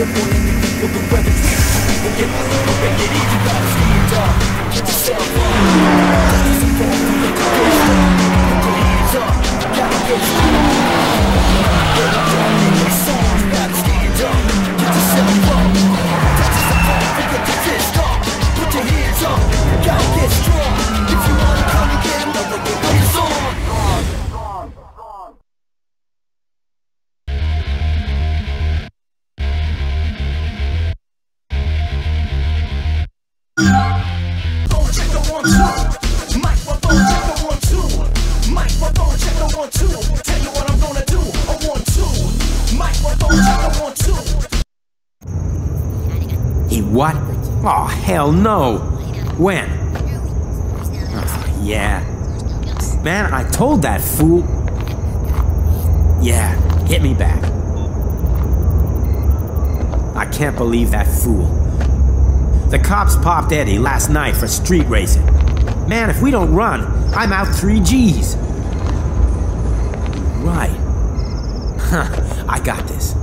He what? Oh, hell no. When? Oh, yeah. Man, I told that fool. Yeah, hit me back. I can't believe that fool. The cops popped Eddie last night for street racing. Man, if we don't run, I'm out three G's. Right. Huh, I got this.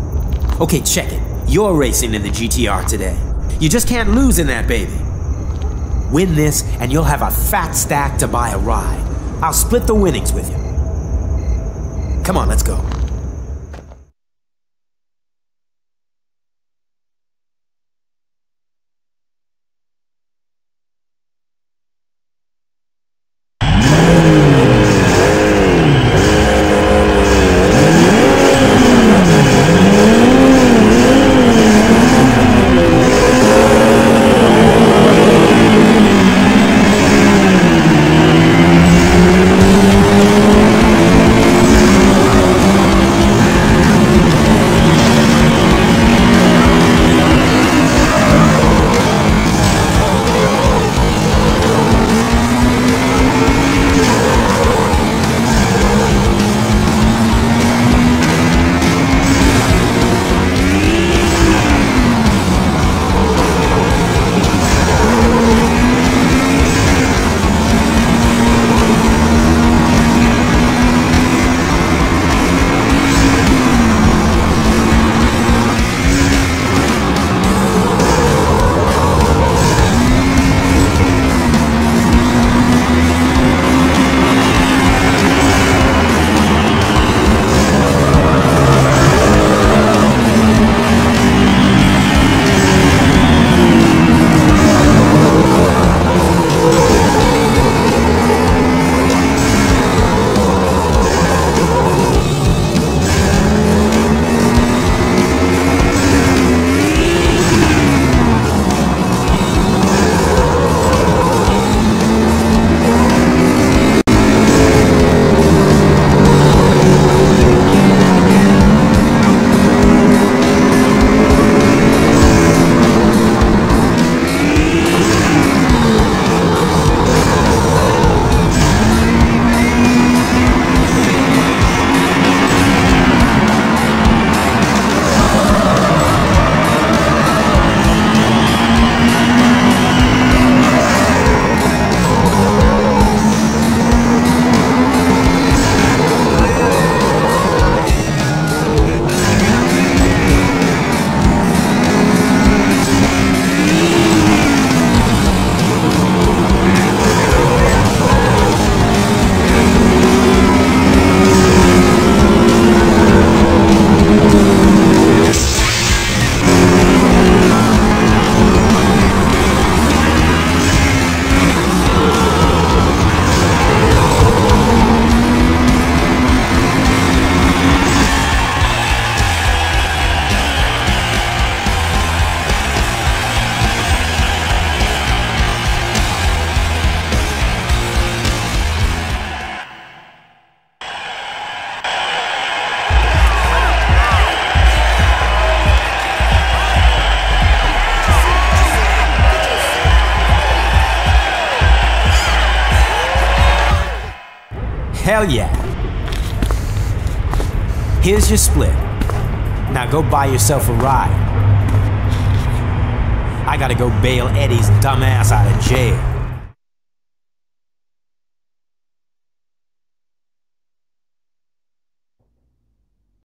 Okay, check it. You're racing in the GTR today. You just can't lose in that baby. Win this, and you'll have a fat stack to buy a ride. I'll split the winnings with you. Come on, let's go. Hell yeah. Here's your split. Now go buy yourself a ride. I gotta go bail Eddie's dumbass out of jail.